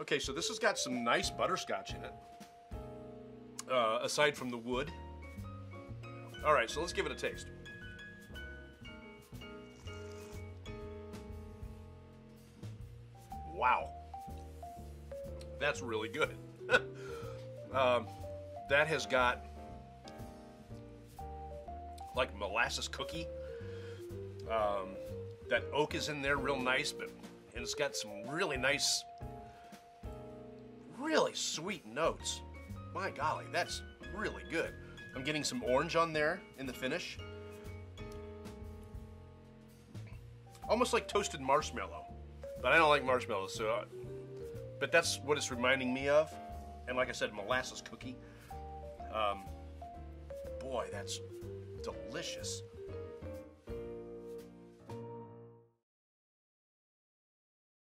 Okay, so this has got some nice butterscotch in it. Uh, aside from the wood. All right, so let's give it a taste. Wow. That's really good. um, that has got like molasses cookie. Um, that oak is in there real nice, but and it's got some really nice, really sweet notes. My golly, that's really good. I'm getting some orange on there in the finish. Almost like toasted marshmallow, but I don't like marshmallows, so. I, but that's what it's reminding me of, and like I said, molasses cookie. Um, boy, that's delicious.